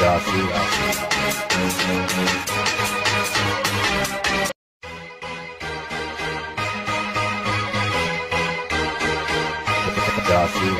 Gracias. Dossie.